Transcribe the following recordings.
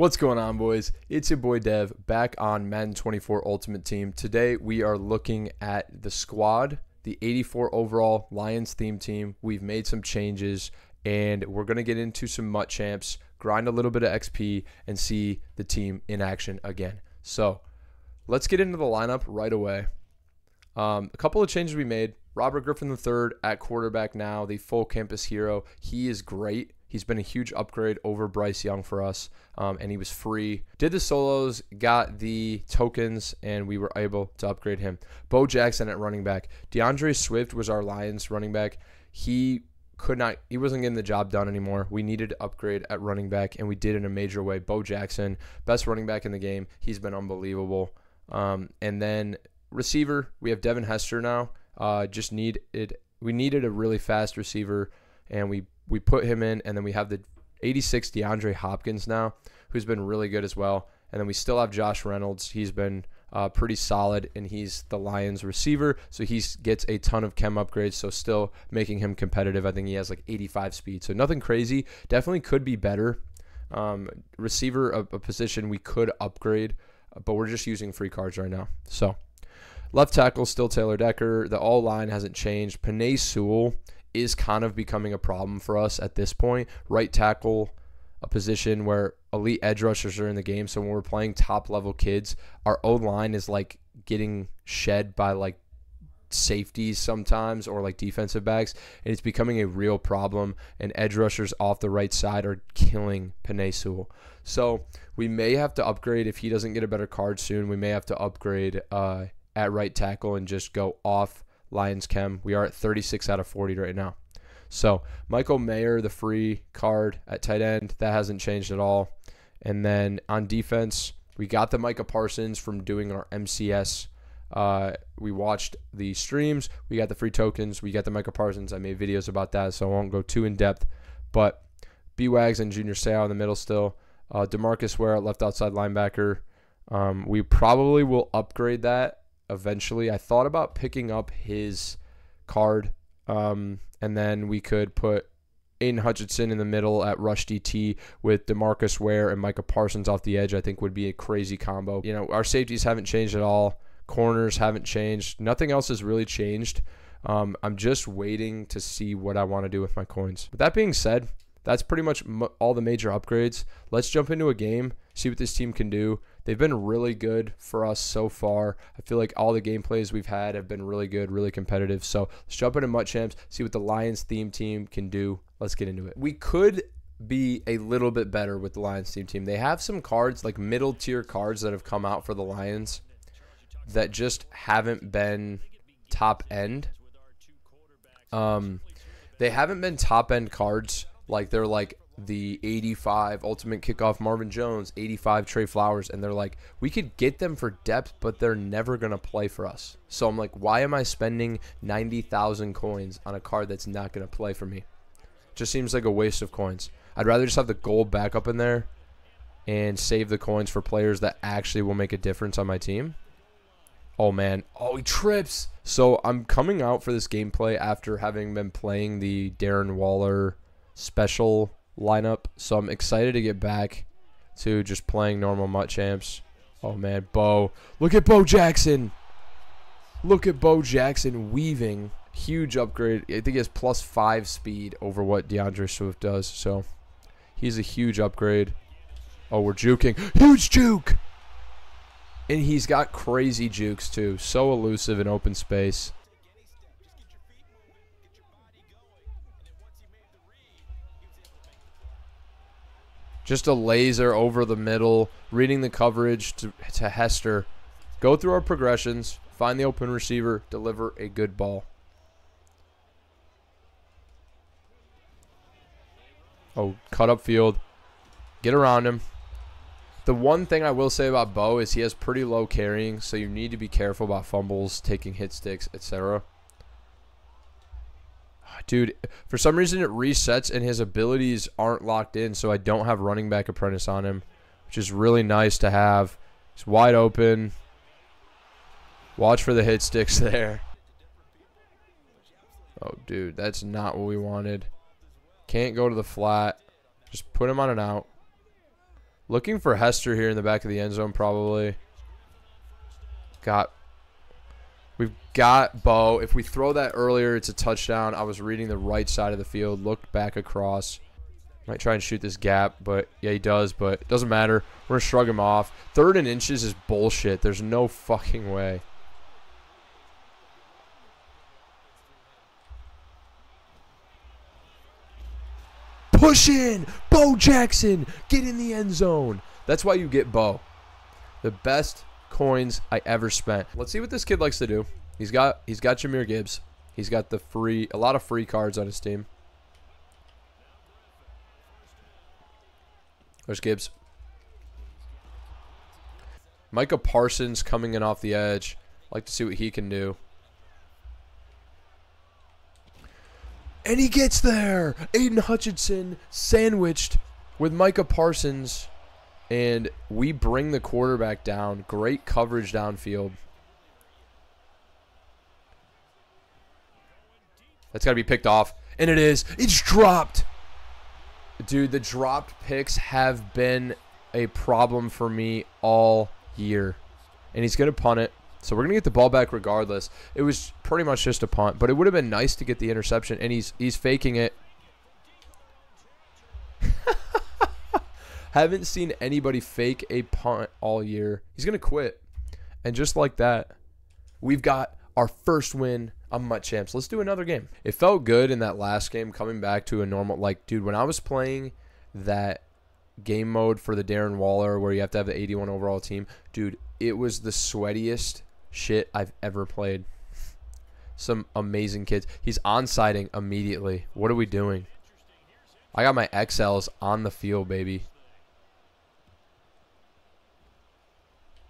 What's going on, boys? It's your boy Dev back on Madden 24 Ultimate Team. Today we are looking at the squad, the 84 overall Lions theme team. We've made some changes and we're going to get into some MUT champs, grind a little bit of XP, and see the team in action again. So let's get into the lineup right away. Um, a couple of changes we made. Robert Griffin III at quarterback now, the full campus hero. He is great. He's been a huge upgrade over Bryce Young for us, um, and he was free. Did the solos, got the tokens, and we were able to upgrade him. Bo Jackson at running back. DeAndre Swift was our Lions running back. He could not, he wasn't getting the job done anymore. We needed to upgrade at running back, and we did in a major way. Bo Jackson, best running back in the game. He's been unbelievable. Um, and then receiver, we have Devin Hester now. Uh, just needed we needed a really fast receiver, and we we put him in, and then we have the 86 DeAndre Hopkins now, who's been really good as well. And then we still have Josh Reynolds. He's been uh, pretty solid, and he's the Lions receiver, so he gets a ton of chem upgrades. So still making him competitive. I think he has like 85 speed, so nothing crazy. Definitely could be better. Um, receiver, a, a position we could upgrade, but we're just using free cards right now. So left tackle still Taylor Decker. The O line hasn't changed. Penei Sewell is kind of becoming a problem for us at this point. Right tackle, a position where elite edge rushers are in the game. So when we're playing top level kids, our O line is like getting shed by like safeties sometimes or like defensive backs, and it's becoming a real problem. And edge rushers off the right side are killing Sewell. So we may have to upgrade if he doesn't get a better card soon. We may have to upgrade uh, at right tackle and just go off Lions Chem. We are at 36 out of 40 right now. So Michael Mayer, the free card at tight end, that hasn't changed at all. And then on defense, we got the Micah Parsons from doing our MCS. Uh, we watched the streams. We got the free tokens. We got the Micah Parsons. I made videos about that, so I won't go too in depth. But B Wags and Junior Seau in the middle still. Uh, Demarcus Ware left outside linebacker. Um, we probably will upgrade that eventually. I thought about picking up his card, um, and then we could put Aidan Hutchinson in the middle at rush DT with Demarcus Ware and Micah Parsons off the edge. I think would be a crazy combo. You know, our safeties haven't changed at all. Corners haven't changed. Nothing else has really changed. Um, I'm just waiting to see what I want to do with my coins. With that being said, that's pretty much all the major upgrades. Let's jump into a game, see what this team can do. They've been really good for us so far. I feel like all the gameplays we've had have been really good, really competitive. So let's jump into MUT Champs, see what the Lions theme team can do. Let's get into it. We could be a little bit better with the Lions theme team. They have some cards, like middle tier cards that have come out for the Lions that just haven't been top end. Um, they haven't been top end cards like they're like the 85 ultimate kickoff Marvin Jones, 85 Trey Flowers, and they're like, we could get them for depth, but they're never going to play for us. So I'm like, why am I spending 90,000 coins on a card that's not going to play for me? Just seems like a waste of coins. I'd rather just have the gold back up in there and save the coins for players that actually will make a difference on my team. Oh man, oh he trips. So I'm coming out for this gameplay after having been playing the Darren Waller special lineup. So I'm excited to get back to just playing normal MUT champs. Oh man, Bo. Look at Bo Jackson. Look at Bo Jackson weaving. Huge upgrade. I think he has plus five speed over what DeAndre Swift does. So he's a huge upgrade. Oh, we're juking. Huge juke! And he's got crazy jukes too. So elusive in open space. Just a laser over the middle, reading the coverage to, to Hester. Go through our progressions, find the open receiver, deliver a good ball. Oh, cut up field. Get around him. The one thing I will say about Bo is he has pretty low carrying, so you need to be careful about fumbles, taking hit sticks, etc. Dude, for some reason it resets and his abilities aren't locked in, so I don't have running back apprentice on him, which is really nice to have. He's wide open. Watch for the hit sticks there. Oh, dude, that's not what we wanted. Can't go to the flat. Just put him on an out. Looking for Hester here in the back of the end zone, probably. Got. We've got Bo. If we throw that earlier, it's a touchdown. I was reading the right side of the field. Looked back across. Might try and shoot this gap, but yeah, he does. But it doesn't matter. We're going to shrug him off. Third and inches is bullshit. There's no fucking way. Push in! Bo Jackson! Get in the end zone. That's why you get Bo. The best coins I ever spent. Let's see what this kid likes to do. He's got he's got Jahmyr Gibbs. He's got the free a lot of free cards on his team. There's Gibbs. Micah Parsons coming in off the edge. Like to see what he can do. And he gets there. Aidan Hutchinson sandwiched with Micah Parsons. And we bring the quarterback down. Great coverage downfield. That's got to be picked off. And it is. It's dropped. Dude, the dropped picks have been a problem for me all year. And he's going to punt it. So we're gonna get the ball back regardless. It was pretty much just a punt, but it would have been nice to get the interception, and he's he's faking it. Haven't seen anybody fake a punt all year. He's gonna quit, and just like that, we've got our first win on MUT Champs. Let's do another game. It felt good in that last game, coming back to a normal. Like, dude, when I was playing that game mode for the Darren Waller, where you have to have the 81 overall team, dude, it was the sweatiest shit I've ever played. Some amazing kids. He's on sighting immediately. What are we doing? I got my XLs on the field, baby.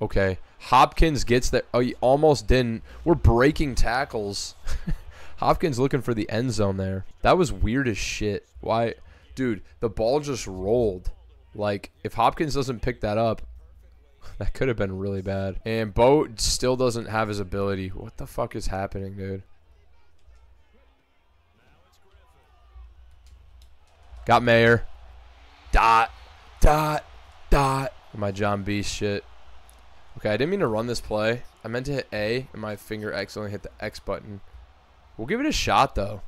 Okay. Hopkins gets there. Oh, he almost didn't. We're breaking tackles. Hopkins looking for the end zone there. That was weird as shit. Why? Dude, the ball just rolled. Like, if Hopkins doesn't pick that up, that could have been really bad. And Bo still doesn't have his ability. What the fuck is happening, dude? Got Mayer. Dot. Dot. Dot. My John B shit. Okay, I didn't mean to run this play. I meant to hit A, and my finger accidentally hit the X button. We'll give it a shot, though.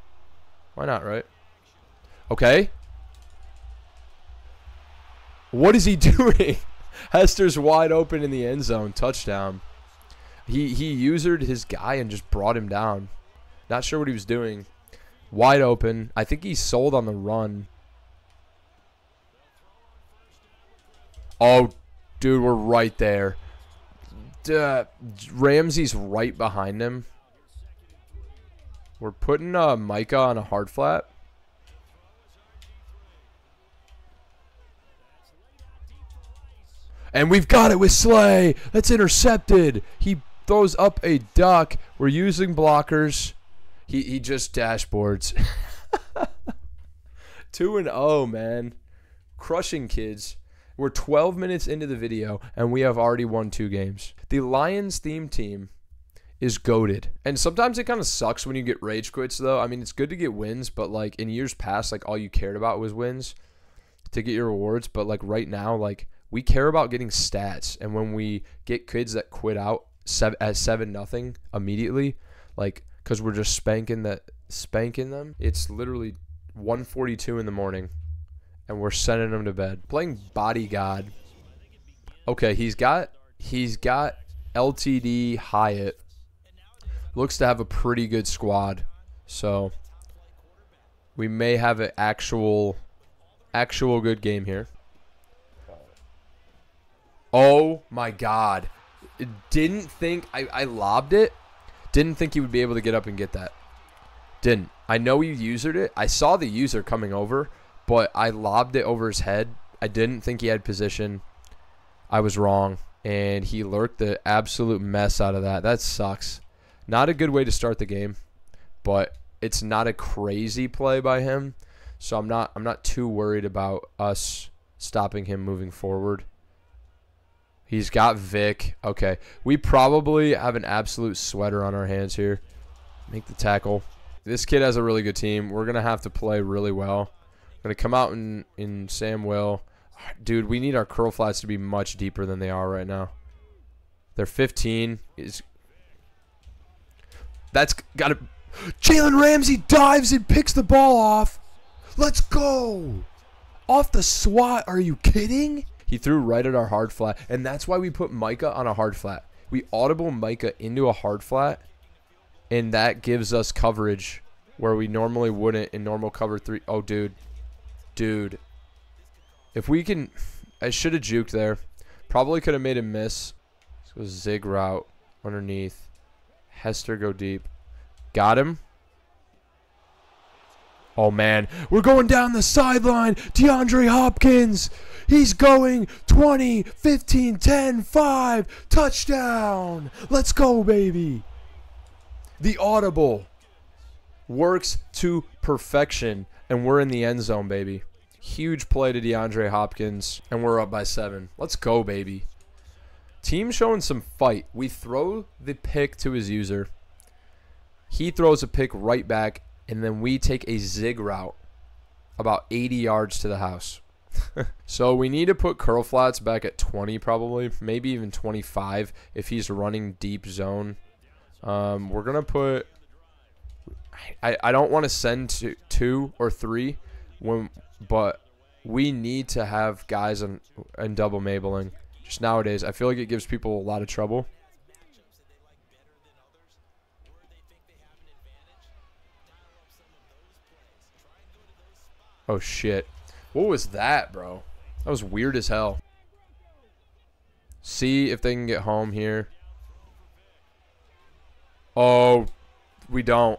Why not, right? Okay. What is he doing? Hester's wide open in the end zone. Touchdown. He he usered his guy and just brought him down. Not sure what he was doing. Wide open. I think he sold on the run. Oh, dude, we're right there. Duh, Ramsey's right behind him. We're putting uh, Micah on a hard flat. And we've got it with Slay. That's intercepted. He throws up a duck. We're using blockers. He, he just dashboards. 2 and 0, man. Crushing kids. We're 12 minutes into the video and we have already won two games. The Lions theme team is goaded. And sometimes it kind of sucks when you get rage quits though. I mean, it's good to get wins, but like in years past like all you cared about was wins to get your rewards, but like right now like we care about getting stats, and when we get kids that quit out seven, at seven nothing immediately, like because we're just spanking that spanking them, it's literally 1:42 in the morning, and we're sending him to bed. Playing bodyguard. Okay, he's got he's got LTD Hyatt. Looks to have a pretty good squad, so we may have an actual actual good game here. Oh my god. Didn't think I, I lobbed it. Didn't think he would be able to get up and get that. Didn't. I know he usered it. I saw the user coming over, but I lobbed it over his head. I didn't think he had position. I was wrong. And he lurked the absolute mess out of that. That sucks. Not a good way to start the game, but it's not a crazy play by him. So I'm not I'm not too worried about us stopping him moving forward. He's got Vic. Okay. We probably have an absolute sweater on our hands here. Make the tackle. This kid has a really good team. We're going to have to play really well. To come out in, in Sam Will. Dude, we need our curl flats to be much deeper than they are right now. They're 15. Is That's got to... Jalen Ramsey dives and picks the ball off. Let's go. Off the swat. Are you kidding? He threw right at our hard flat. And that's why we put Micah on a hard flat. We audible Micah into a hard flat. And that gives us coverage where we normally wouldn't in normal cover three. Oh, dude. Dude. If we can... I should have juked there. Probably could have made him miss. So zig route underneath. Hester go deep. Got him. Oh, man. We're going down the sideline. DeAndre Hopkins. He's going 20, 15, 10, 5. Touchdown. Let's go, baby. The audible works to perfection. And we're in the end zone, baby. Huge play to DeAndre Hopkins. And we're up by seven. Let's go, baby. Team showing some fight. We throw the pick to his user. He throws a pick right back, and then we take a zig route about 80 yards to the house. so we need to put curl flats back at 20 probably, maybe even 25 if he's running deep zone. Um, we're going to put... I, I don't want to send to two or three, when, but we need to have guys in, in double mabling. Just nowadays, I feel like it gives people a lot of trouble. Oh, shit. What was that, bro? That was weird as hell. See if they can get home here. Oh, we don't.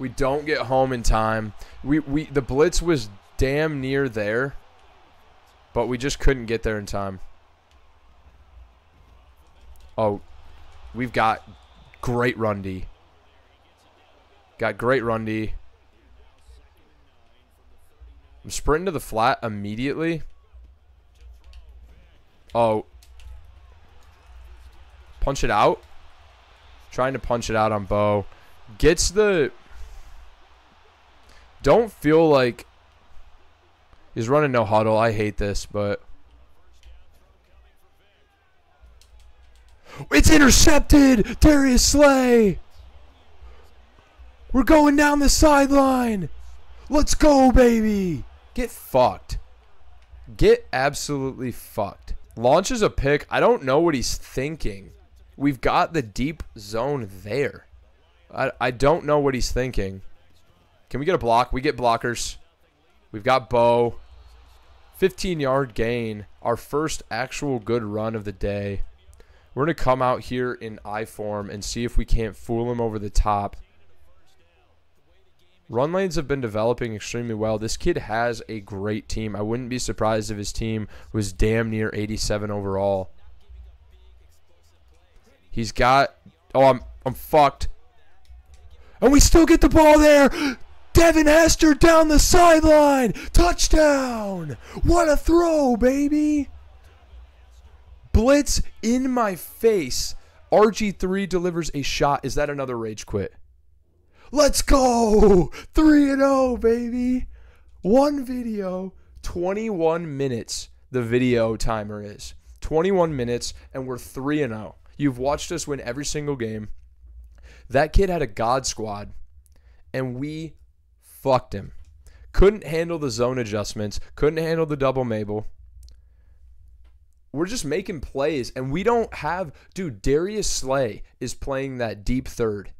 We don't get home in time. We we the blitz was damn near there, but we just couldn't get there in time. Oh, we've got great run D. Got great run D. I'm sprinting to the flat immediately. Oh. Punch it out. Trying to punch it out on Bo. Gets the... Don't feel like... He's running no huddle. I hate this, but... It's intercepted! Darius Slay! We're going down the sideline! Let's go, baby! Get fucked. Get absolutely fucked. Launches a pick. I don't know what he's thinking. We've got the deep zone there. I, I don't know what he's thinking. Can we get a block? We get blockers. We've got Bo. 15 yard gain. Our first actual good run of the day. We're going to come out here in I form and see if we can't fool him over the top. Run lanes have been developing extremely well. This kid has a great team. I wouldn't be surprised if his team was damn near 87 overall. He's got... Oh, I'm, I'm fucked. And we still get the ball there. Devin Hester down the sideline. Touchdown. What a throw, baby. Blitz in my face. RG3 delivers a shot. Is that another rage quit? Let's go! 3 and 0, baby. One video, 21 minutes the video timer is. 21 minutes and we're 3 and 0. You've watched us win every single game. That kid had a god squad and we fucked him. Couldn't handle the zone adjustments, couldn't handle the double Mabel. We're just making plays and we don't have dude, Darius Slay is playing that deep third.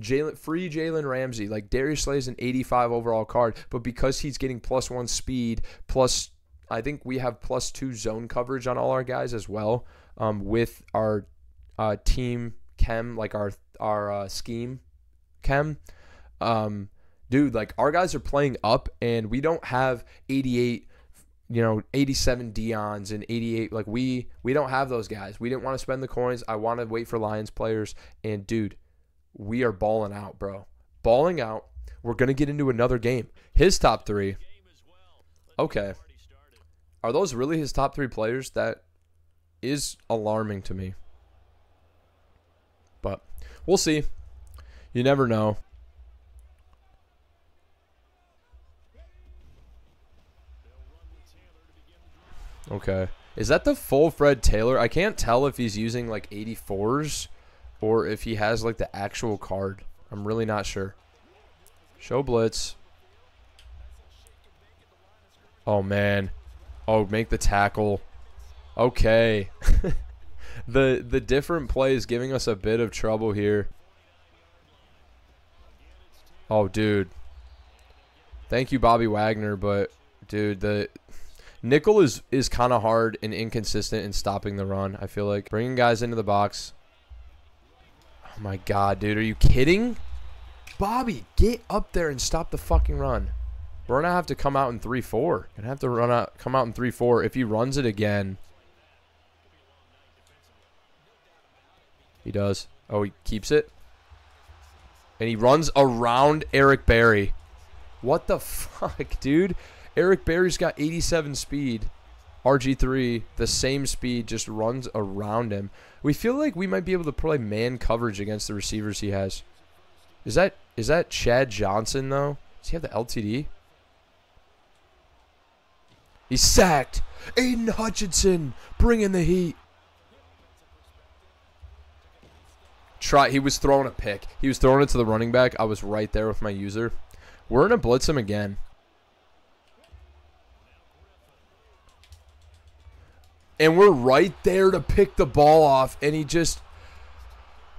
Jalen free Jalen Ramsey. Like Darius Slay is an 85 overall card, but because he's getting plus one speed, plus I think we have plus two zone coverage on all our guys as well. Um, with our uh, team chem, like our our uh, scheme chem. Um, dude, like our guys are playing up, and we don't have 88 you know 87 Deion's and 88 like we we don't have those guys. We didn't want to spend the coins. I want to wait for Lions players and dude, we are balling out, bro. Balling out. We're going to get into another game. His top three. Okay. Are those really his top three players? That is alarming to me. But we'll see. You never know. Okay. Is that the full Fred Taylor? I can't tell if he's using like 84s or if he has like the actual card. I'm really not sure. Show blitz. Oh man. Oh, make the tackle. Okay. the the different play is giving us a bit of trouble here. Oh, dude. Thank you, Bobby Wagner, but dude, the nickel is is kind of hard and inconsistent in stopping the run. I feel like bringing guys into the box. Oh my god, dude, are you kidding? Bobby, get up there and stop the fucking run. We're gonna have to come out in three four. Gonna have to run out, come out in three four. If he runs it again, he does. Oh, he keeps it, and he runs around Eric Berry. What the fuck, dude? Eric Berry's got 87 speed. RG3, the same speed, just runs around him. We feel like we might be able to play man coverage against the receivers he has. Is that is that Chad Johnson though? Does he have the LTD? He's sacked. Aidan Hutchinson bringing the heat. Try. He was throwing a pick. He was throwing it to the running back. I was right there with my user. We're gonna blitz him again. And we're right there to pick the ball off, and he just.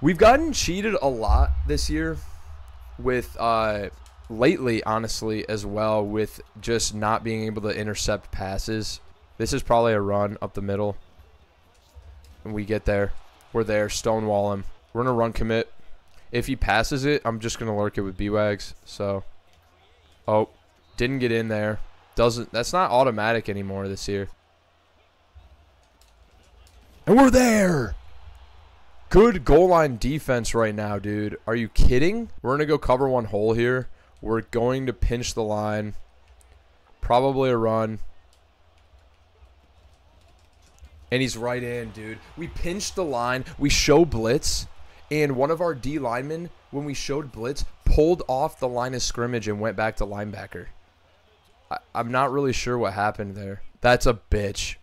We've gotten cheated a lot this year with uh lately, honestly, as well, with just not being able to intercept passes. This is probably a run up the middle. And we get there. We're there. Stonewall him. We're going to run commit. If he passes it, I'm just going to lurk it with B-Wags. So, oh, didn't get in there. Doesn't. That's not automatic anymore this year. And we're there. Good goal line defense right now, dude. Are you kidding? We're going to go cover one hole here. We're going to pinch the line. Probably a run. And he's right in, dude. We pinched the line. We show blitz. And one of our D linemen, when we showed blitz, pulled off the line of scrimmage and went back to linebacker. I, I'm not really sure what happened there. That's a bitch.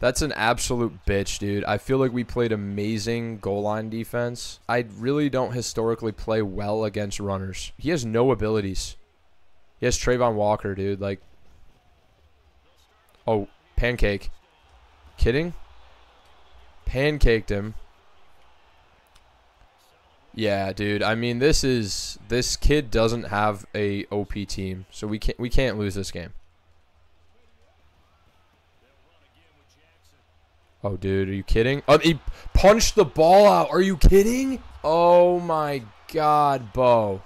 That's an absolute bitch, dude. I feel like we played amazing goal line defense. I really don't historically play well against runners. He has no abilities. He has Travon Walker, dude. Like, oh, pancake. Kidding? Pancaked him. Yeah, dude. I mean, this is this kid doesn't have a OP team, so we can't we can't lose this game. Oh, dude, are you kidding? Oh, he punched the ball out. Are you kidding? Oh, my God, Bo.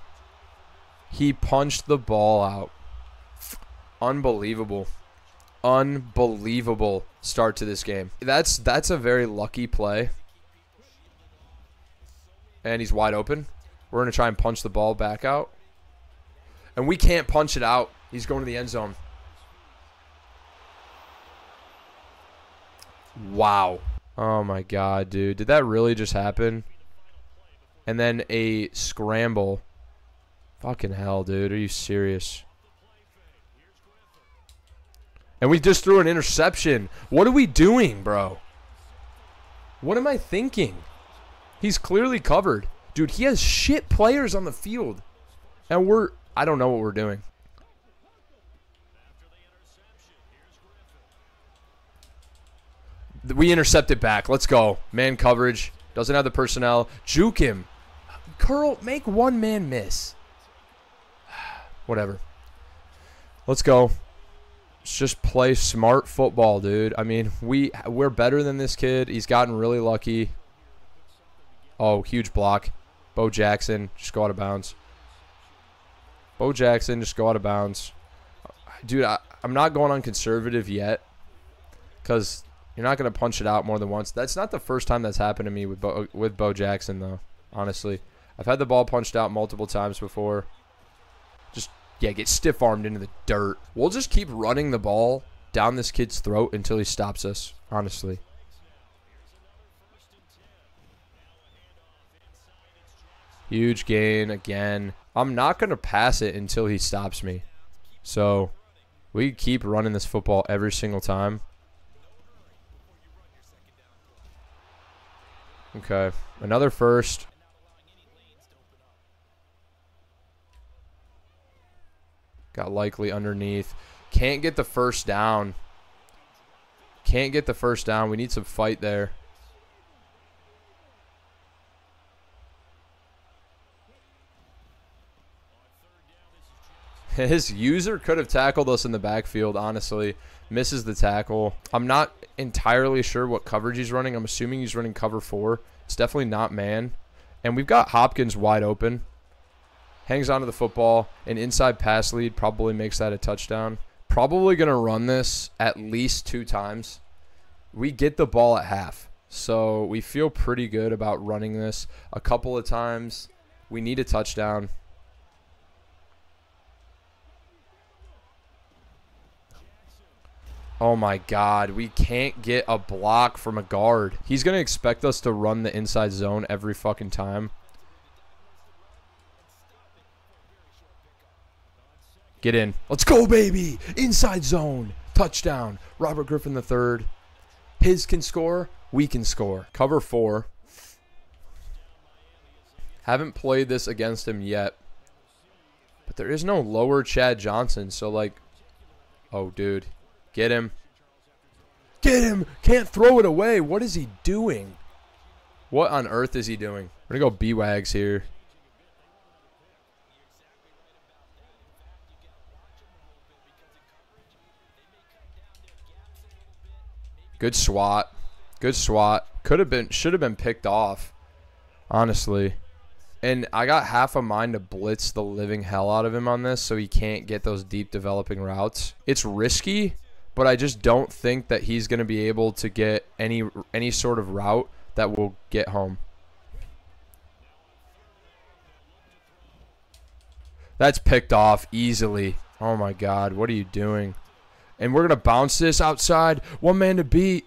He punched the ball out. Unbelievable. Unbelievable start to this game. That's that's a very lucky play. And he's wide open. We're going to try and punch the ball back out. And we can't punch it out. He's going to the end zone. Wow. Oh my god, dude. Did that really just happen? And then a scramble. Fucking hell, dude. Are you serious? And we just threw an interception. What are we doing, bro? What am I thinking? He's clearly covered. Dude, he has shit players on the field. And we're... I don't know what we're doing. We intercept it back. Let's go. Man coverage. Doesn't have the personnel. Juke him. Curl, make one man miss. Whatever. Let's go. Let's just play smart football, dude. I mean, we we're better than this kid. He's gotten really lucky. Oh, huge block. Bo Jackson, just go out of bounds. Bo Jackson, just go out of bounds. Dude, I, I'm not going on conservative yet because you're not going to punch it out more than once. That's not the first time that's happened to me with Bo, with Bo Jackson, though, honestly. I've had the ball punched out multiple times before. Just, yeah, get stiff-armed into the dirt. We'll just keep running the ball down this kid's throat until he stops us, honestly. Huge gain again. I'm not going to pass it until he stops me. So we keep running this football every single time. Okay. Another first. Got likely underneath. Can't get the first down. Can't get the first down. We need some fight there. His user could have tackled us in the backfield, honestly. Misses the tackle. I'm not entirely sure what coverage he's running. I'm assuming he's running cover four. It's definitely not man. And we've got Hopkins wide open. Hangs onto the football. An inside pass lead probably makes that a touchdown. Probably going to run this at least two times. We get the ball at half. So we feel pretty good about running this a couple of times. We need a touchdown. Oh my god, we can't get a block from a guard. He's going to expect us to run the inside zone every fucking time. Get in. Let's go, baby. Inside zone. Touchdown. Robert Griffin III. His can score. We can score. Cover four. Haven't played this against him yet. But there is no lower Chad Johnson. So, like, oh, dude. Get him. Get him. Can't throw it away. What is he doing? What on earth is he doing? We're going to go B-Wags here. Good swat. Good swat. Could have been, should have been picked off, honestly. And I got half a mind to blitz the living hell out of him on this so he can't get those deep developing routes. It's risky, but I just don't think that he's going to be able to get any any sort of route that will get home. That's picked off easily. Oh my god, what are you doing? And we're going to bounce this outside. One man to beat.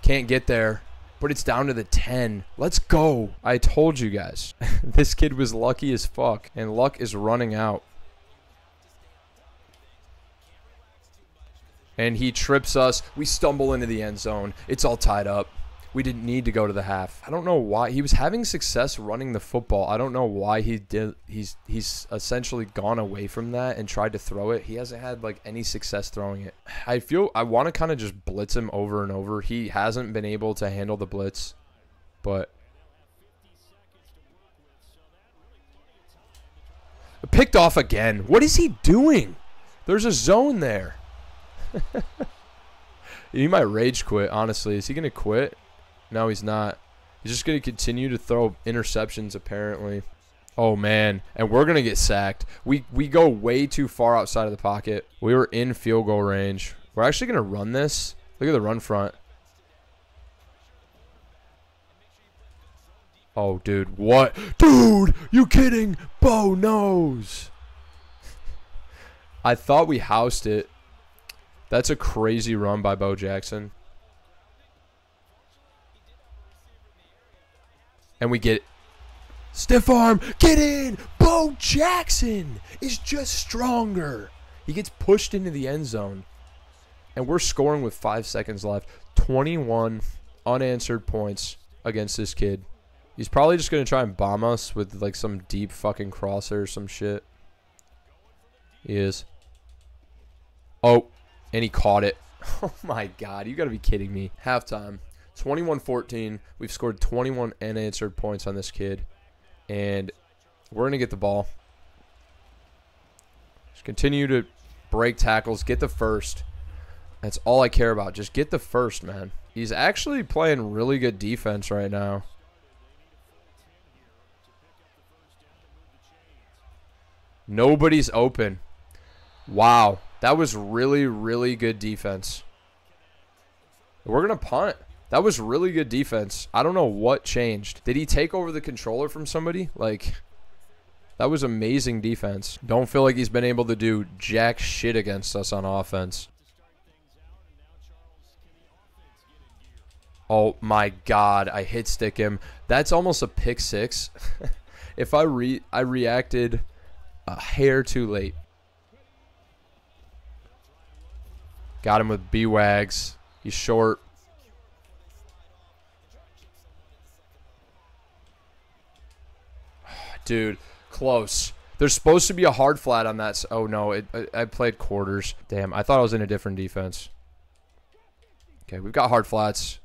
Can't get there. But it's down to the 10. Let's go. I told you guys. this kid was lucky as fuck. And luck is running out. And he trips us. We stumble into the end zone. It's all tied up. We didn't need to go to the half. I don't know why he was having success running the football. I don't know why he did. He's he's essentially gone away from that and tried to throw it. He hasn't had like any success throwing it. I feel I want to kind of just blitz him over and over. He hasn't been able to handle the blitz, but picked off again. What is he doing? There's a zone there. he might rage quit, honestly. Is he going to quit? No, he's not. He's just going to continue to throw interceptions, apparently. Oh, man. And we're going to get sacked. We, we go way too far outside of the pocket. We were in field goal range. We're actually going to run this. Look at the run front. Oh, dude. What? Dude, you kidding? Bo knows. I thought we housed it. That's a crazy run by Bo Jackson. And we get stiff arm. Get in. Bo Jackson is just stronger. He gets pushed into the end zone. And we're scoring with five seconds left. 21 unanswered points against this kid. He's probably just going to try and bomb us with like some deep fucking crosser or some shit. He is. Oh, and he caught it. Oh my god, you got to be kidding me. Halftime, 21-14. We've scored 21 unanswered points on this kid, and we're gonna get the ball. Just continue to break tackles, get the first. That's all I care about. Just get the first, man. He's actually playing really good defense right now. Nobody's open. Wow. That was really, really good defense. We're going to punt. That was really good defense. I don't know what changed. Did he take over the controller from somebody? Like, that was amazing defense. Don't feel like he's been able to do jack shit against us on offense. Oh my god, I hit stick him. That's almost a pick six. if I re I reacted a hair too late. Got him with B-Wags. He's short. Dude, close. There's supposed to be a hard flat on that. Oh, no. It, I, I played quarters. Damn, I thought I was in a different defense. Okay, we've got hard flats.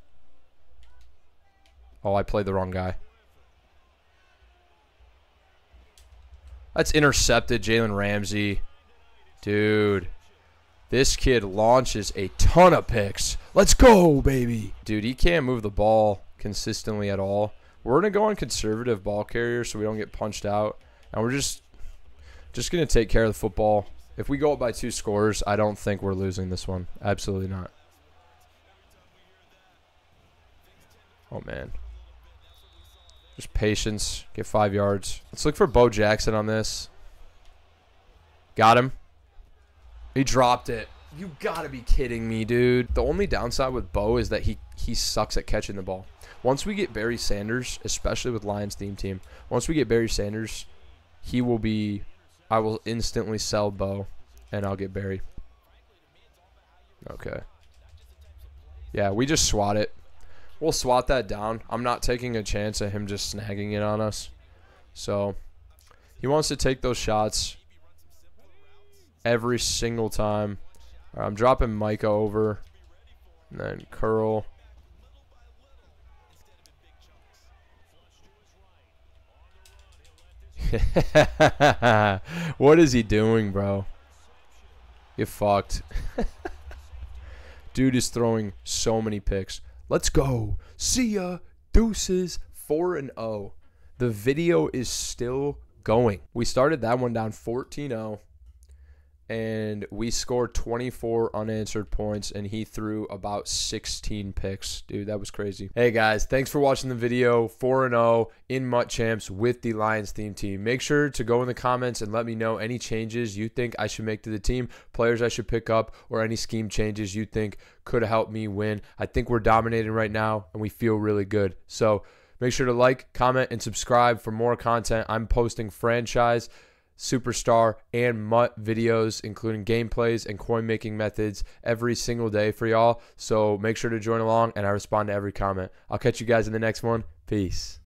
Oh, I played the wrong guy. That's intercepted, Jalen Ramsey. Dude. This kid launches a ton of picks. Let's go, baby. Dude, he can't move the ball consistently at all. We're going to go on conservative ball carrier so we don't get punched out. And we're just just going to take care of the football. If we go up by two scores, I don't think we're losing this one. Absolutely not. Oh, man. Just patience. Get five yards. Let's look for Bo Jackson on this. Got him. He dropped it. You gotta be kidding me, dude. The only downside with Bo is that he he sucks at catching the ball. Once we get Barry Sanders, especially with Lions theme team, once we get Barry Sanders, he will be. I will instantly sell Bo, and I'll get Barry. Okay. Yeah, we just swat it. We'll swat that down. I'm not taking a chance at him just snagging it on us. So he wants to take those shots every single time. Right, I'm dropping Micah over. And then curl. what is he doing, bro? You fucked. Dude is throwing so many picks. Let's go. See ya. Deuces 4 and 0. The video is still going. We started that one down 14 0 and we scored 24 unanswered points and he threw about 16 picks. Dude that was crazy. Hey guys thanks for watching the video. 4-0 in MUT champs with the lions theme team. Make sure to go in the comments and let me know any changes you think i should make to the team players i should pick up or any scheme changes you think could help me win. I think we're dominating right now and we feel really good. So make sure to like comment and subscribe for more content. I'm posting franchise superstar and MUT videos including gameplays and coin making methods every single day for y'all. So make sure to join along and i respond to every comment. I'll catch you guys in the next one. Peace